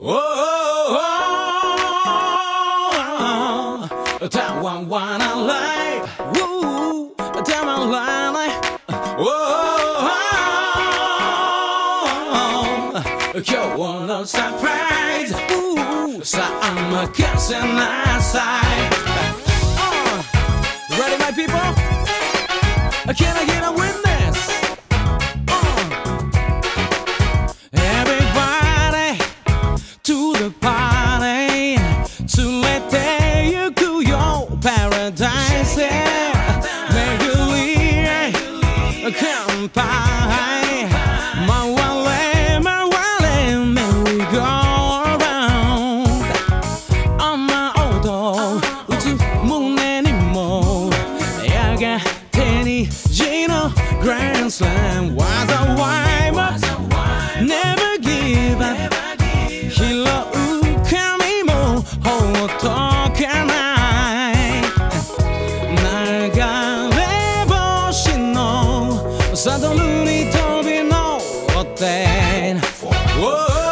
Oh, oh, oh, time one one I like. Woo, time I like. Oh, oh,今日のサプライズ。さあ任せなさい。Uh, ready, my people? Can I get to the party 連れて行くよ Paradise へ巡り乾杯回れ回れ Merry go around 雨音打つ胸にもやがて虹の Grand Slam 災い Tony told me no, what then? Whoa.